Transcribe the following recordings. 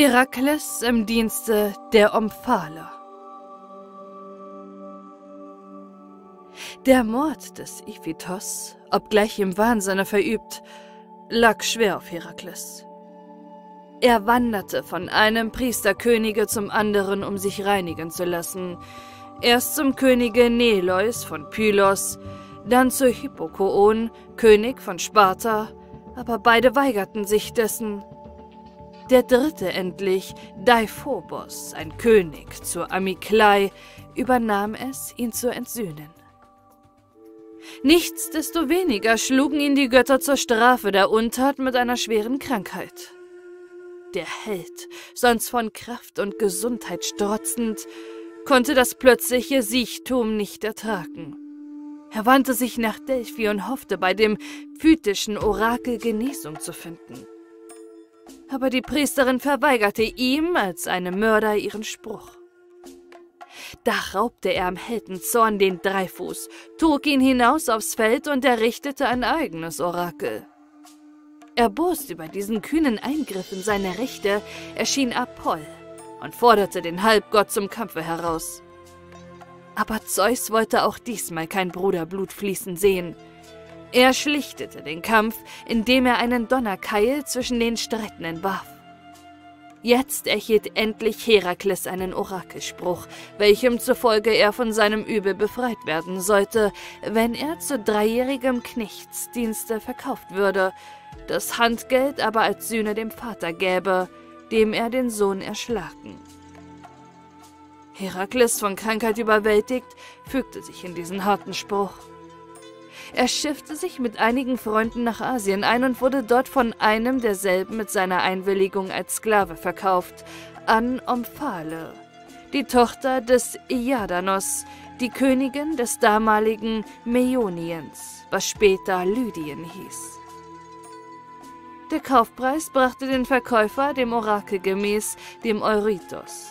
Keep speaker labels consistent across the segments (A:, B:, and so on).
A: Herakles im Dienste der Omphale. Der Mord des Iphitos, obgleich im Wahnsinne verübt, lag schwer auf Herakles. Er wanderte von einem Priesterkönige zum anderen, um sich reinigen zu lassen. Erst zum Könige Neleus von Pylos, dann zu Hippokoon, König von Sparta, aber beide weigerten sich dessen. Der dritte endlich, Deiphobos, ein König zur Amiklei, übernahm es, ihn zu entsühnen. Nichtsdestoweniger schlugen ihn die Götter zur Strafe der Untat mit einer schweren Krankheit. Der Held, sonst von Kraft und Gesundheit strotzend, konnte das plötzliche Siechtum nicht ertragen. Er wandte sich nach Delphi und hoffte, bei dem phytischen Orakel Genesung zu finden aber die Priesterin verweigerte ihm als einem Mörder ihren Spruch. Da raubte er am Heldenzorn den Dreifuß, trug ihn hinaus aufs Feld und errichtete ein eigenes Orakel. Erbost über diesen kühnen Eingriff in seine Rechte erschien Apoll und forderte den Halbgott zum Kampfe heraus. Aber Zeus wollte auch diesmal kein Bruderblut fließen sehen – er schlichtete den Kampf, indem er einen Donnerkeil zwischen den Streitenden warf. Jetzt erhielt endlich Herakles einen Orakelspruch, welchem zufolge er von seinem Übel befreit werden sollte, wenn er zu dreijährigem Knechtsdienste verkauft würde, das Handgeld aber als Sühne dem Vater gäbe, dem er den Sohn erschlagen. Herakles, von Krankheit überwältigt, fügte sich in diesen harten Spruch. Er schiffte sich mit einigen Freunden nach Asien ein und wurde dort von einem derselben mit seiner Einwilligung als Sklave verkauft, an Omphale, die Tochter des Iadanos, die Königin des damaligen Meioniens, was später Lydien hieß. Der Kaufpreis brachte den Verkäufer dem Orakel gemäß dem Eurytos.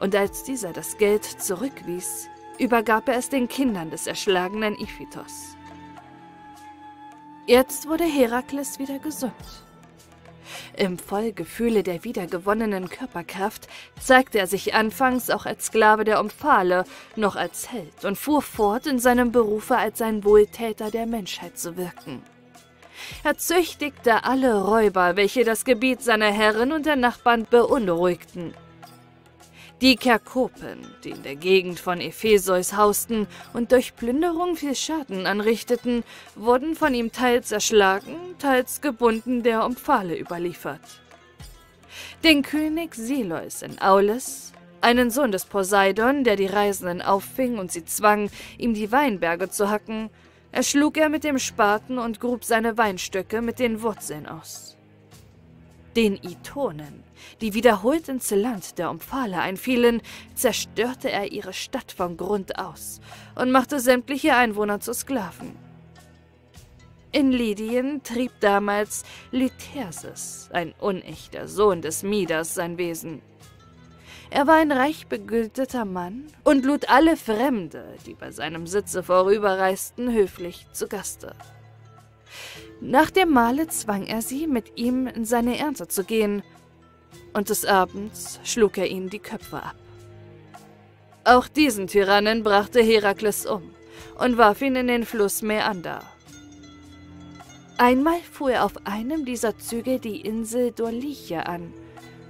A: Und als dieser das Geld zurückwies, übergab er es den Kindern des erschlagenen Iphitos. Jetzt wurde Herakles wieder gesund. Im Vollgefühle der wiedergewonnenen Körperkraft zeigte er sich anfangs auch als Sklave der Omphale, noch als Held und fuhr fort, in seinem Berufe als ein Wohltäter der Menschheit zu wirken. Er züchtigte alle Räuber, welche das Gebiet seiner Herren und der Nachbarn beunruhigten. Die Kerkopen, die in der Gegend von Epheseus hausten und durch Plünderung viel Schaden anrichteten, wurden von ihm teils erschlagen, teils gebunden der Omphale überliefert. Den König Sileus in Aulis, einen Sohn des Poseidon, der die Reisenden auffing und sie zwang, ihm die Weinberge zu hacken, erschlug er mit dem Spaten und grub seine Weinstöcke mit den Wurzeln aus. Den Itonen, die wiederholt ins Land der Omphale einfielen, zerstörte er ihre Stadt von Grund aus und machte sämtliche Einwohner zu Sklaven. In Lydien trieb damals Lytherses, ein unechter Sohn des Midas, sein Wesen. Er war ein reich begüterter Mann und lud alle Fremde, die bei seinem Sitze vorüberreisten, höflich zu Gaste. Nach dem Mahle zwang er sie, mit ihm in seine Ernte zu gehen und des Abends schlug er ihnen die Köpfe ab. Auch diesen Tyrannen brachte Herakles um und warf ihn in den Fluss Meander. Einmal fuhr er auf einem dieser Züge die Insel Dorliche an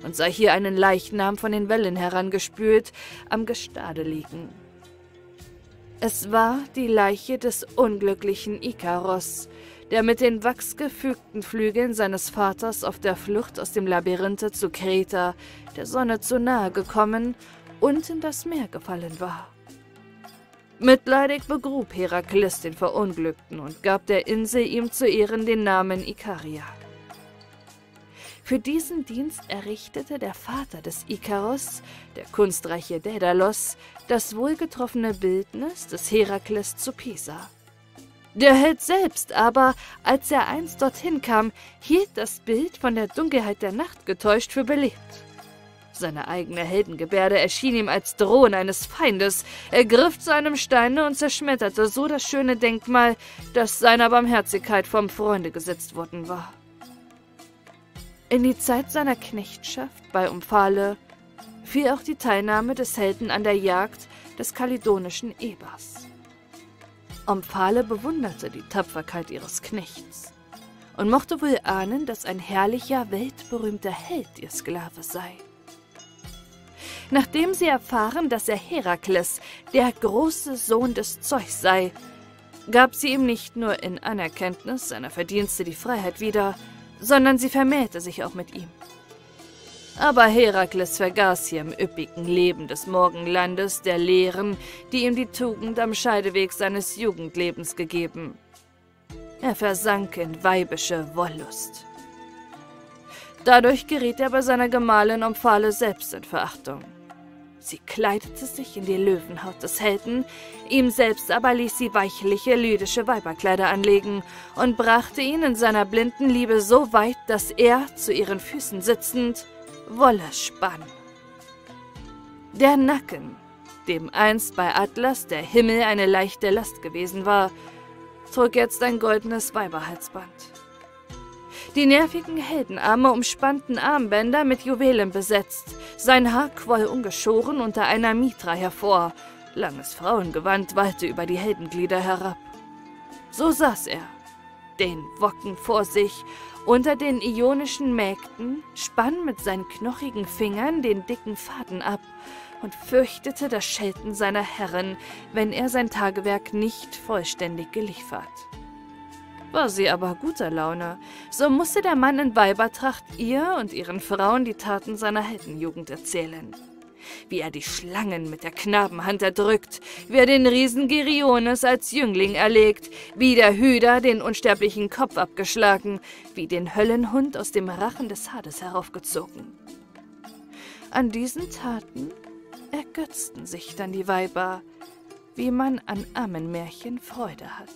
A: und sah hier einen Leichnam von den Wellen herangespült am Gestade liegen. Es war die Leiche des unglücklichen Ikaros, der mit den wachsgefügten Flügeln seines Vaters auf der Flucht aus dem Labyrinthe zu Kreta, der Sonne zu nahe gekommen und in das Meer gefallen war. Mitleidig begrub Herakles den Verunglückten und gab der Insel ihm zu Ehren den Namen Ikaria. Für diesen Dienst errichtete der Vater des Ikaros, der kunstreiche Daedalus, das wohlgetroffene Bildnis des Herakles zu Pisa. Der Held selbst aber, als er einst dorthin kam, hielt das Bild von der Dunkelheit der Nacht getäuscht für belebt. Seine eigene Heldengebärde erschien ihm als Drohen eines Feindes. Er griff zu einem Steine und zerschmetterte so das schöne Denkmal, das seiner Barmherzigkeit vom Freunde gesetzt worden war. In die Zeit seiner Knechtschaft bei Umphale fiel auch die Teilnahme des Helden an der Jagd des kaledonischen Ebers. Omphale bewunderte die Tapferkeit ihres Knechts und mochte wohl ahnen, dass ein herrlicher, weltberühmter Held ihr Sklave sei. Nachdem sie erfahren, dass er Herakles, der große Sohn des Zeus sei, gab sie ihm nicht nur in Anerkenntnis seiner Verdienste die Freiheit wieder, sondern sie vermählte sich auch mit ihm. Aber Herakles vergaß hier im üppigen Leben des Morgenlandes der Lehren, die ihm die Tugend am Scheideweg seines Jugendlebens gegeben. Er versank in weibische Wollust. Dadurch geriet er bei seiner Gemahlin Omphale selbst in Verachtung. Sie kleidete sich in die Löwenhaut des Helden, ihm selbst aber ließ sie weichliche, lydische Weiberkleider anlegen und brachte ihn in seiner blinden Liebe so weit, dass er, zu ihren Füßen sitzend, Wolle spann. Der Nacken, dem einst bei Atlas der Himmel eine leichte Last gewesen war, trug jetzt ein goldenes Weiberhalsband. Die nervigen Heldenarme umspannten Armbänder mit Juwelen besetzt, sein Haar quoll ungeschoren unter einer Mitra hervor, langes Frauengewand wallte über die Heldenglieder herab. So saß er, den Wocken vor sich unter den ionischen Mägden, spann mit seinen knochigen Fingern den dicken Faden ab und fürchtete das Schelten seiner Herren, wenn er sein Tagewerk nicht vollständig geliefert. War sie aber guter Laune, so musste der Mann in Weibertracht ihr und ihren Frauen die Taten seiner Heldenjugend erzählen wie er die Schlangen mit der Knabenhand erdrückt, wie er den Riesen Geriones als Jüngling erlegt, wie der Hüder den unsterblichen Kopf abgeschlagen, wie den Höllenhund aus dem Rachen des Hades heraufgezogen. An diesen Taten ergötzten sich dann die Weiber, wie man an Ammenmärchen Freude hat.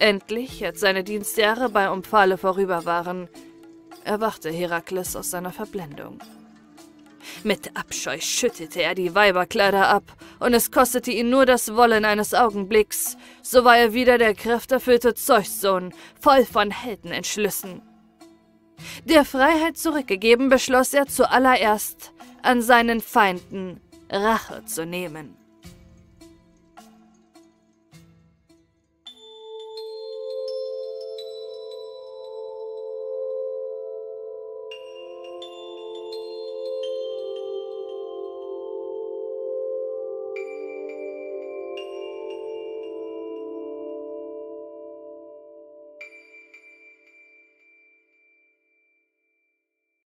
A: Endlich, als seine Dienstjahre bei Omphale vorüber waren, erwachte Herakles aus seiner Verblendung. Mit Abscheu schüttete er die Weiberkleider ab, und es kostete ihn nur das Wollen eines Augenblicks, so war er wieder der kräfterfüllte Zeussohn, voll von Heldenentschlüssen. Der Freiheit zurückgegeben, beschloss er zuallererst, an seinen Feinden Rache zu nehmen.